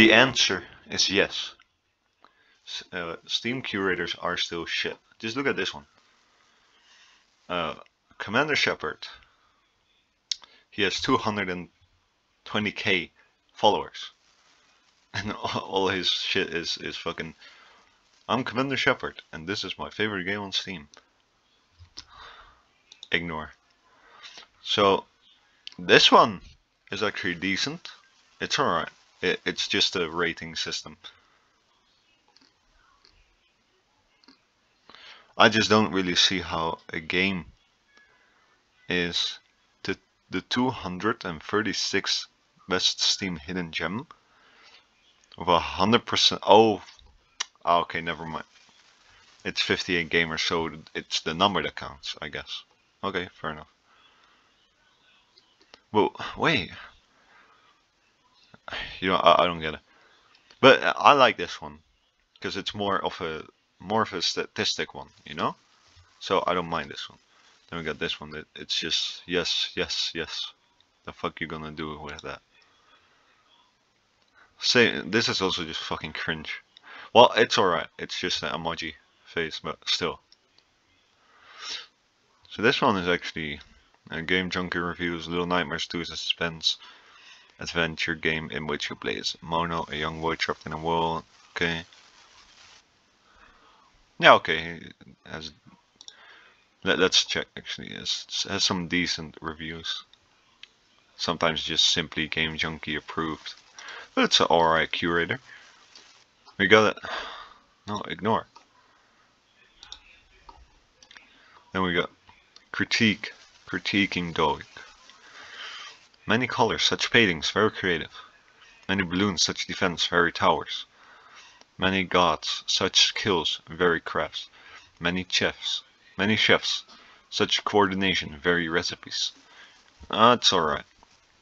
The answer is yes. Uh, Steam curators are still shit. Just look at this one. Uh, Commander Shepard. He has 220k followers. And all his shit is, is fucking. I'm Commander Shepard, and this is my favorite game on Steam. Ignore. So, this one is actually decent. It's alright. It, it's just a rating system. I just don't really see how a game is the the 236 best Steam hidden gem of a hundred percent. Oh, ah, okay, never mind. It's 58 gamers, so it's the number that counts, I guess. Okay, fair enough. Well, wait. You know, I, I don't get it. But uh, I like this one because it's more of a more of a statistic one, you know. So I don't mind this one. Then we got this one. That it's just yes, yes, yes. The fuck you gonna do with that? Say this is also just fucking cringe. Well, it's alright. It's just an emoji face, but still. So this one is actually a Game Junkie reviews Little Nightmares 2 is a suspense adventure game in which you play as Mono, a young boy trapped in a world. Okay. Yeah, okay. Has let, let's check actually. It has some decent reviews. Sometimes just simply Game Junkie approved. But it's an alright curator. We got it. No, ignore. Then we got critique, critiquing dog. Many colors, such paintings, very creative. Many balloons, such defense, very towers. Many gods, such skills, very crafts. Many chefs, many chefs, such coordination, very recipes. Ah, That's alright.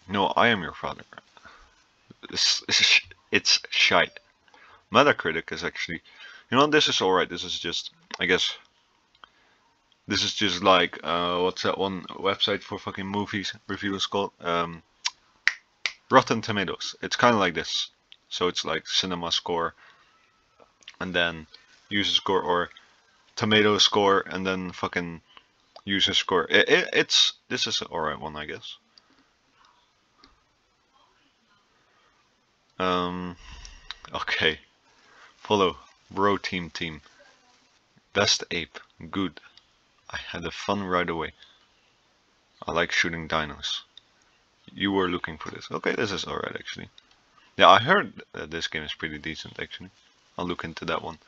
No, I am your father. It's, it's, it's shite. Metacritic is actually, you know, this is alright. This is just, I guess, this is just like, uh, what's that one website for fucking movies reviews called? Um, Rotten Tomatoes. It's kind of like this. So it's like cinema score, and then user score, or tomato score, and then fucking user score. It, it, it's this is an alright one, I guess. Um, okay. Follow. Bro team team. Best ape. Good. I had a fun right away. I like shooting dinos. You were looking for this. Okay, this is alright actually. Yeah, I heard that this game is pretty decent actually. I'll look into that one.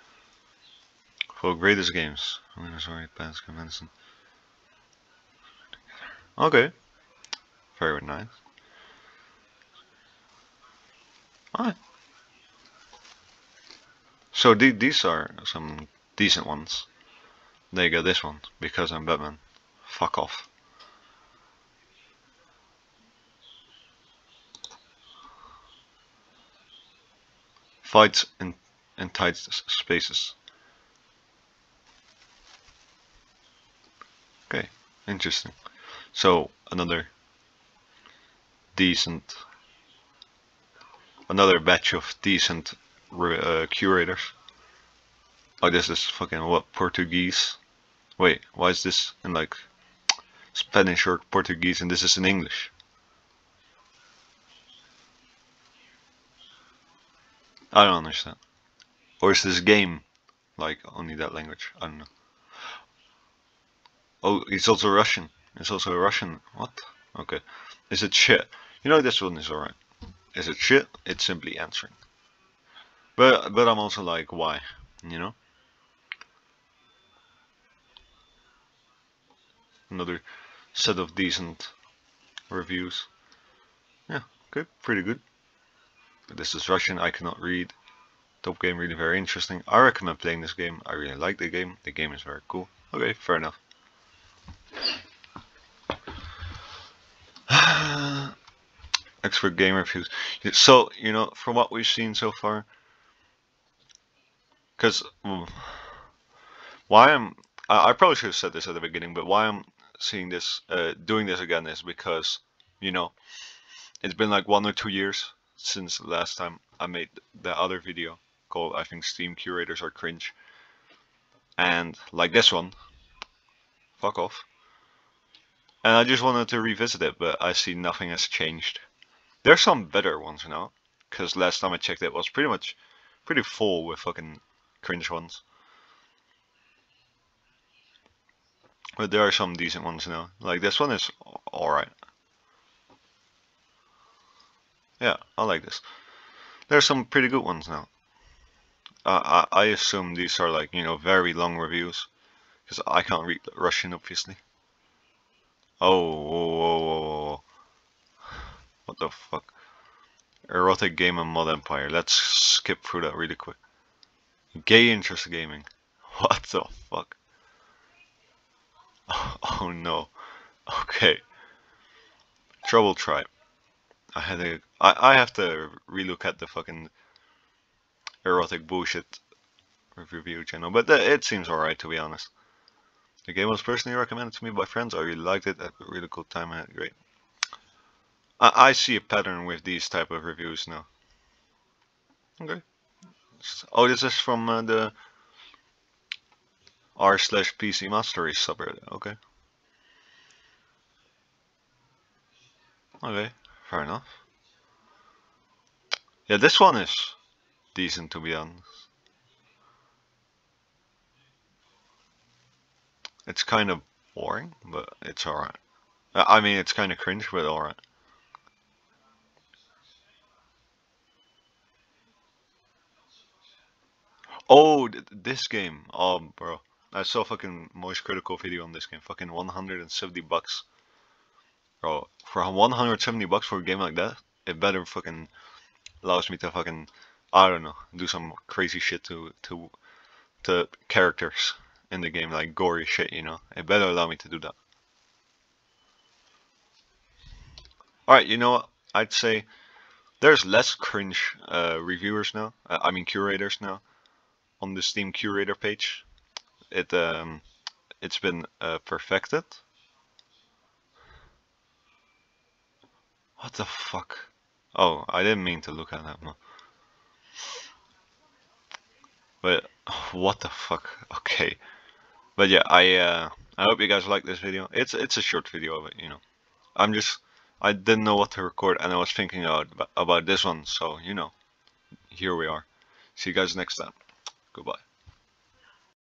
For greatest games. I'm sorry, Pants Convention. Okay. Very nice. Alright. So the, these are some decent ones. There you go, this one, because I'm Batman. Fuck off. Fights in, in tight spaces. Okay, interesting. So, another decent, another batch of decent uh, curators. Oh, this is fucking what, Portuguese? Wait, why is this in like Spanish or Portuguese and this is in English? I don't understand. Or is this game like only that language? I don't know. Oh, it's also Russian. It's also Russian. What? Okay. Is it shit? You know this one is alright. Is it shit? It's simply answering. But but I'm also like, why? You know? Another set of decent reviews. Yeah, okay, pretty good. But this is Russian, I cannot read. Top game really very interesting. I recommend playing this game. I really like the game. The game is very cool. Okay, fair enough. Expert game reviews. So, you know, from what we've seen so far, because hmm, why I'm, I, I probably should have said this at the beginning, but why I'm seeing this, uh, doing this again is because, you know, it's been like one or two years since the last time I made the other video called I think Steam curators are cringe. And like this one, fuck off. And I just wanted to revisit it, but I see nothing has changed. There's some better ones now, because last time I checked it was pretty much pretty full with fucking cringe ones. But there are some decent ones now. Like this one is alright. Yeah, I like this. There's some pretty good ones now. Uh, I, I assume these are like, you know, very long reviews. Because I can't read Russian, obviously. Oh, whoa, whoa, whoa, What the fuck? Erotic game and mod empire. Let's skip through that really quick. Gay interest gaming. What the fuck? Oh no. Okay. Trouble Tribe. I had a I, I have to relook at the fucking erotic bullshit review channel, but it seems alright to be honest. The game was personally recommended to me by friends. I really liked it. Had a really cool time. I had great. I, I see a pattern with these type of reviews now. Okay. Oh, this is from uh, the r slash PC Master Race subreddit. Okay. Okay, fair enough. Yeah, this one is decent to be honest. It's kind of boring, but it's alright. Uh, I mean, it's kind of cringe, but alright. Oh, this game. Oh, bro. I saw fucking MoistCr1tikal video on this game. Fucking 170 bucks. Bro, for 170 bucks for a game like that, it better fucking allows me to fucking, I don't know, do some crazy shit to, to, to characters in the game, like gory shit, you know. It better allow me to do that. Alright, you know what? I'd say there's less cringe uh, reviewers now. Uh, I mean curators now on the Steam curator page. It um, it's been uh, perfected. What the fuck? Oh, I didn't mean to look at that one. But what the fuck? Okay. But yeah, I uh, I hope you guys like this video. It's it's a short video of it, you know. I'm just I didn't know what to record and I was thinking about about this one, so you know. Here we are. See you guys next time. Goodbye.